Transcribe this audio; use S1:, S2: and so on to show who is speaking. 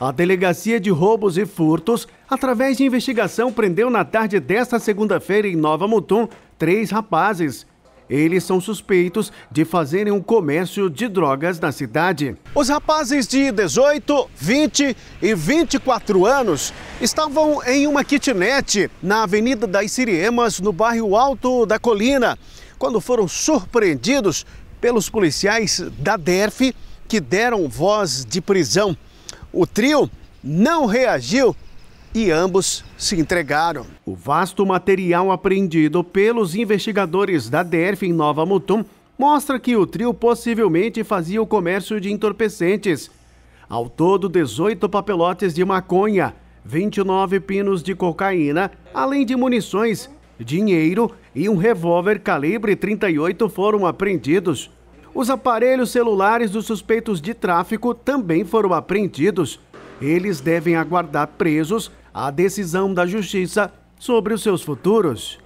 S1: A Delegacia de Roubos e Furtos, através de investigação, prendeu na tarde desta segunda-feira em Nova Mutum três rapazes. Eles são suspeitos de fazerem um comércio de drogas na cidade. Os rapazes de 18, 20 e 24 anos estavam em uma kitnet na Avenida das Siriemas, no bairro Alto da Colina, quando foram surpreendidos pelos policiais da DERF que deram voz de prisão. O trio não reagiu e ambos se entregaram. O vasto material apreendido pelos investigadores da DERF em Nova Mutum mostra que o trio possivelmente fazia o comércio de entorpecentes. Ao todo, 18 papelotes de maconha, 29 pinos de cocaína, além de munições, dinheiro e um revólver calibre 38 foram apreendidos. Os aparelhos celulares dos suspeitos de tráfico também foram apreendidos. Eles devem aguardar presos a decisão da justiça sobre os seus futuros.